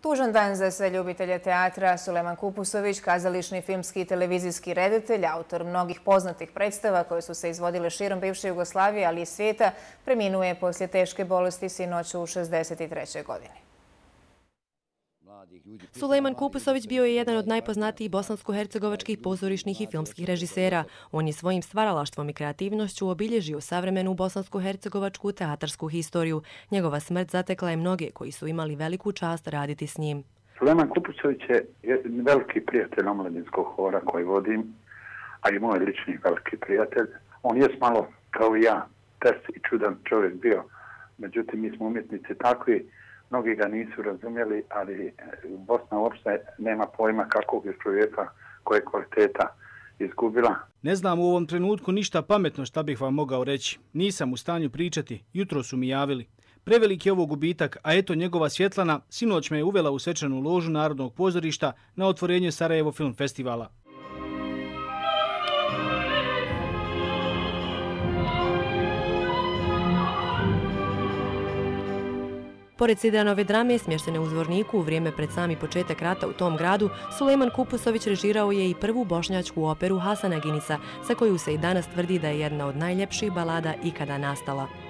Tužan dan za sve ljubitelje teatra, Suleman Kupusović, kazališni filmski i televizijski reditelj, autor mnogih poznatih predstava koje su se izvodile širom bivše Jugoslavije, ali i svijeta, preminuje poslije teške bolesti sinoću u 63. godini. Sulejman Kupusović bio je jedan od najpoznatijih bosansko-hercegovačkih pozorišnih i filmskih režisera. On je svojim stvaralaštvom i kreativnošću obilježio savremenu bosansko-hercegovačku teatarsku historiju. Njegova smrt zatekla je mnoge koji su imali veliku čast raditi s njim. Sulejman Kupusović je veliki prijatelj omladinskog hora koji vodim, a i moj lični veliki prijatelj. On je malo kao i ja, test i čudan čovjek bio. Međutim, mi smo umjetnici takvi, mnogi ga nisu razumjeli, ali e, Bosna uopšte nema pojma kakvog je čovjeka koje kvaliteta izgubila. Ne znam u ovom trenutku ništa pametno šta bih vam mogao reći. Nisam u stanju pričati, jutro su mi javili. Prevelik je ovo gubitak, a eto njegova svjetlana sinoć me je uvela u svečanu ložu Narodnog pozorišta na otvorenje Sarajevo Film Festivala. Pored Sidranove drame, smještene u Zvorniku u vrijeme pred sami početak rata u tom gradu, Suleman Kupusović režirao je i prvu bošnjačku operu Hasana Ginisa, sa koju se i danas tvrdi da je jedna od najljepših balada ikada nastala.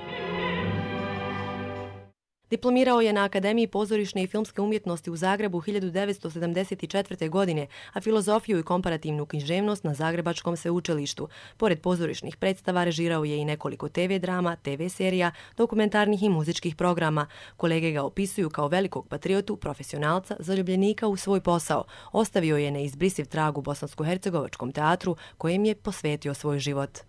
Diplomirao je na Akademiji pozorišne i filmske umjetnosti u Zagrebu 1974. godine, a filozofiju i komparativnu književnost na Zagrebačkom sveučilištu. Pored pozorišnih predstava režirao je i nekoliko TV drama, TV serija, dokumentarnih i muzičkih programa. Kolege ga opisuju kao velikog patriotu, profesionalca, zaljubljenika u svoj posao. Ostavio je neizbrisiv trag u Bosansko-Hercegovačkom teatru kojem je posvetio svoj život.